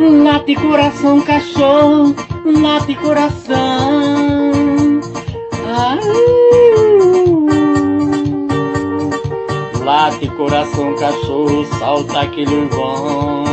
Late coração, cachorro, late coração. Ai. Late coração, cachorro, salta aquele vão.